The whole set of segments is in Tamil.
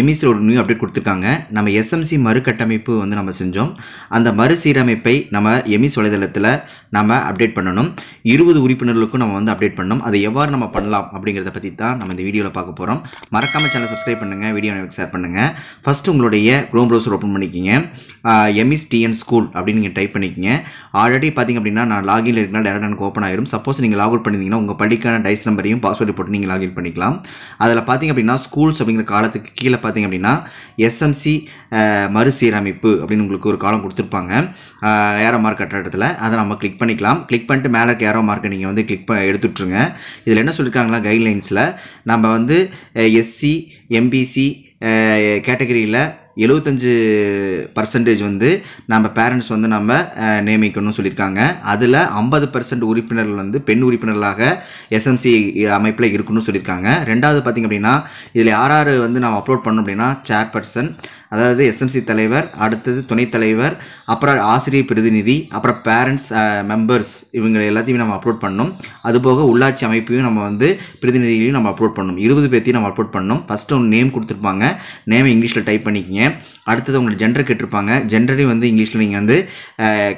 எமிஸில் ஒரு நியூ அப்டேட் கொடுத்துருக்காங்க. நம்ம எஸ்எம்சி மறுகட்டமைப்பு வந்து நம்ம செஞ்சோம். அந்த மறுசீரமைப்பை நம்ம எமிஸ் வலைதளத்தில் நம்ம அப்டேட் பண்ணணும். இருபது உறுப்பினர்களுக்கும் நம்ம வந்து அப்டேட் பண்ணணும். அதை எவ்வாறு நம்ம பண்ணலாம் அப்படிங்கிறத பற்றி தான் நம்ம இந்த வீடியோவில் பார்க்க போகிறோம் மறக்காமல் சேனல் சப்ஸ்கிரைப் பண்ணுங்கள் வீடியோ எனக்கு ஷேர் பண்ணுங்கள் ஃபஸ்ட்டு உங்களுடைய க்ரோம் ப்ரௌசர் ஓப்பன் பண்ணிக்கிங்க. எம்இஸ் டிஎன் ஸ்கூல் அப்படின்னு நீங்கள் டைப் பண்ணிக்கிங்க. ஆல்ரெடி பார்த்தீங்க அப்படின்னா நான் லாகின் இருக்குன்னா டேரக்ட் எனக்கு ஓப்பன் ஆயிரும். சப்போஸ் நீங்கள் லாக் அவுட் பண்ணியிருந்தீங்கன்னா உங்கள் படிக்கான டைஸ் நம்பரையும் பாஸ்வேர்டு போட்டு நீங்கள் லாகின் பண்ணிக்கலாம். அதில் பார்த்தீங்க அப்படின்னா ஸ்கூல்ஸ் அப்படிங்கிற காலத்துக்கு கீழே பார்த்தீங்க அப்படின்னா எஸ்எம்சி மறுசீரமைப்பு அப்படின்னு உங்களுக்கு ஒரு காலம் கொடுத்துருப்பாங்க. ஏரோ மார்க் கட்டடத்தில் அதை நம்ம கிளிக் பண்ணிக்கலாம். கிளிக் பண்ணிட்டு மேலே ஏரோ மார்க்கை நீங்கள் வந்து கிளிக் ப எடுத்துட்ருங்க இதில் என்ன சொல்லியிருக்காங்களா கைட்லைன்ஸில் நம்ம வந்து எஸ்சி எம்பிசி கேட்டகரியில் எழுபத்தஞ்சு பர்சன்டேஜ் வந்து நம்ம பேரண்ட்ஸ் வந்து நம்ம நியமிக்கணும்னு சொல்லியிருக்காங்க. அதில் ஐம்பது பர்சன்ட் உறுப்பினர்கள் வந்து பெண் உறுப்பினர்களாக எஸ்எம்சி அமைப்பில் இருக்கணும்னு சொல்லியிருக்காங்க. ரெண்டாவது பார்த்திங்க அப்படின்னா இதில் யார் யார் வந்து நம்ம அப்லோட் பண்ணோம் அப்படின்னா சேர்பர்சன் அதாவது எஸ்எம்சி தலைவர் அடுத்தது துணைத் தலைவர் அப்புறம் ஆசிரியர் பிரதிநிதி அப்புறம் பேரண்ட்ஸ் மெம்பர்ஸ் இவங்க எல்லாத்தையுமே நம்ம அப்லோட் பண்ணணும். அதுபோக உள்ளாட்சி அமைப்பையும் நம்ம வந்து பிரதிநிதிகளையும் நம்ம அப்லோட் பண்ணணும். இருபது பேர்த்தையும் நம்ம அப்லோட் பண்ணணும். ஃபஸ்ட்டு ஒன்று நேம் கொடுத்துருப்பாங்க. நேம் இங்கிலீஷில் டைப் பண்ணிக்கிங்க. அடுத்தது உங்களோட ஜெண்டர் கேட்டிருப்பாங்க. ஜெண்டரையும் வந்து இங்கிலீஷில் நீங்கள் வந்து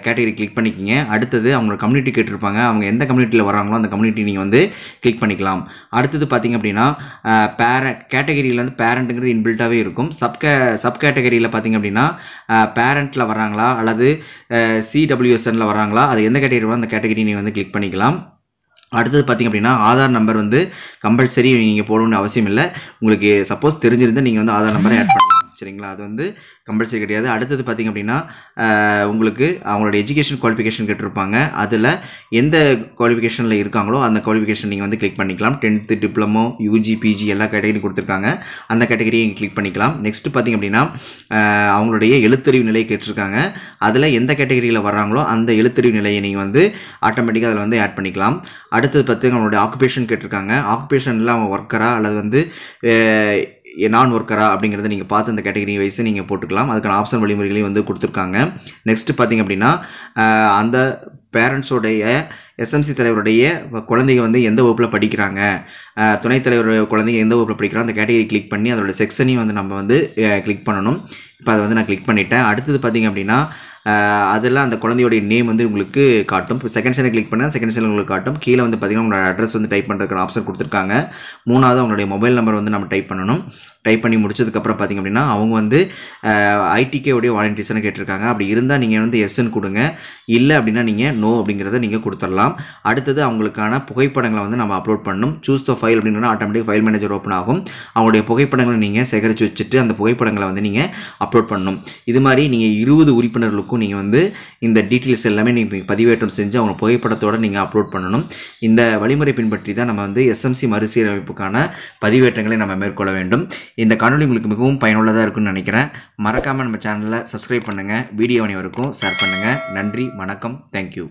கேட்டகரி கிளிக் பண்ணிக்கிங்க. அடுத்தது அவங்களோட கம்யூனிட்டி கேட்டிருப்பாங்க. அவங்க எந்த கம்யூனிட்டியில் வராங்களோ அந்த கம்யூனிட்டி நீங்கள் வந்து கிளிக் பண்ணிக்கலாம். அடுத்தது பார்த்தீங்க அப்படின்னா பேர கேட்டகரியில் வந்து பேரண்ட்டுங்கிறது இன்பில்ட்டாகவே இருக்கும். சப் கே சப் கேட்டகரியில் பார்த்தீங்க அப்படின்னா பேரண்ட்டில் வராங்களா அல்லது சிடபிள்யூஎஸ்எனில் வராங்களா அது எந்த கேட்டகரி அந்த கேட்டகரி நீங்கள் வந்து கிளிக் பண்ணிக்கலாம். அடுத்தது பார்த்திங்க அப்படின்னா ஆதார் நம்பர் வந்து கம்பல்சரி நீங்கள் போடணும்னு அவசியம் இல்லை. உங்களுக்கு சப்போஸ் தெரிஞ்சிருந்தால் நீங்கள் வந்து ஆதார் நம்பரை ஆட் பண்ணலாம். சரிங்களா? அது வந்து கம்பல்சரி கிடையாது. அடுத்தது பார்த்திங்க அப்படின்னா உங்களுக்கு அவங்களோட எஜுகேஷன் குவாலிஃபிகேஷன் கேட்டிருப்பாங்க. அதில் எந்த குவாலிஃபிகேஷனில் இருக்காங்களோ அந்த குவாலிஃபிகேஷன் நீங்கள் வந்து கிளிக் பண்ணிக்கலாம். டென்த்து டிப்ளமோ யூஜி பிஜி எல்லா கேட்டகரி கொடுத்துருக்காங்க. அந்த கேட்டகரியும் கிளிக் பண்ணிக்கலாம். நெக்ஸ்ட் பார்த்திங்க அப்படின்னா அவங்களுடைய எழுத்தறிவு நிலை கேட்டிருக்காங்க. அதில் எந்த கேட்டகரியில் வர்றாங்களோ அந்த எழுத்தறிவு நிலையை நீங்கள் வந்து ஆட்டோமேட்டிக்காக அதில் வந்து ஆட் பண்ணிக்கலாம். அடுத்தது பார்த்திங்க அவங்களுடைய ஆக்குபேஷன் கேட்டிருக்காங்க. ஆக்குபேஷனில் அவங்க ஒர்க்கராக அல்லது வந்து நான் ஒர்க்கரா அப்படிங்கிறத நீங்கள் பார்த்து அந்த கேட்டகரி வைஸ் நீங்கள் போட்டுக்கலாம். அதுக்கான ஆப்ஷன் வழிமுறைகளையும் வந்து கொடுத்துருக்காங்க. நெக்ஸ்ட் பார்த்தீங்க அப்படின்னா அந்த பேரண்ட்ஸோடைய எஸ்எம்சி தலைவருடைய குழந்தைங்க வந்து எந்த வகுப்பில் படிக்கிறாங்க? துணைத் தலைவர் குழந்தைங்க எந்த ஊரில் படிக்கிறோம் அந்த கேட்டகரி கிளிக் பண்ணி அதோட செக்ஷனையும் வந்து நம்ம வந்து கிளிக் பண்ணணும். இப்போ அதை வந்து நான் கிளிக் பண்ணிட்டேன். அடுத்தது பார்த்தீங்க அப்படின்னா அதெல்லாம் அந்த குழந்தையோடைய நேம் வந்து உங்களுக்கு காட்டும். இப்போ செகண்ட் சேனல் கிளிக் பண்ணால் செகண்ட் சேனல் உங்களுக்கு காட்டும். கீழே வந்து பார்த்திங்கன்னா உங்களோட அட்ரஸ் வந்து டைப் பண்ணுறதுக்கு ஆப்ஷன் கொடுத்துருக்காங்க. மூணாவது அவங்களுடைய மொபைல் நம்பர் வந்து நம்ம டைப் பண்ணணும். டைப் பண்ணி முடிச்சதுக்கப்புறம் பார்த்தீங்க அப்படின்னா அவங்க வந்து ஐடிக்கே உடைய வாலண்டியர்ஸ்னு கேட்டிருக்காங்க. அப்படி இருந்தால் நீங்கள் வந்து எஸ்ன்னு கொடுங்க. இல்லை அப்படின்னா நீங்கள் நோ அப்படிங்கிறத நீங்கள் கொடுத்துடலாம். அடுத்தது அவங்களுக்கான புகைப்படங்களை வந்து நம்ம அப்லோட் பண்ணணும். சூஸ் த ஃபைல் அப்படின்னா ஆட்டோமேட்டிக் ஃபைல் மேனேஜர் ஓப்பன் ஆகும். அவங்களுடைய புகைப்படங்களை நீங்கள் சேகரித்து வச்சுட்டு அந்த புகைப்படங்களை வந்து நீங்கள் அப்லோட் பண்ணணும். இது மாதிரி நீங்கள் இருபது உறுப்பினர்களுக்கும் நீங்கள் வந்து இந்த டீட்டெயில்ஸ் எல்லாமே நீங்கள் பதிவேற்றம் செஞ்சு அவங்க புகைப்படத்தோடு நீங்கள் அப்லோட் பண்ணணும். இந்த வழிமுறை பின்பற்றி தான் நம்ம வந்து எஸ்எம்சி மறுசீரமைப்புக்கான பதிவேற்றங்களை நம்ம மேற்கொள்ள வேண்டும். இந்த காணொலி உங்களுக்கு மிகவும் பயனுள்ளதாக இருக்கும்னு நினைக்கிறேன். மறக்காமல் நம்ம சேனலை சப்ஸ்கிரைப் பண்ணுங்கள் வீடியோ அனைவருக்கும் ஷேர் பண்ணுங்கள் நன்றி வணக்கம். தேங்க்யூ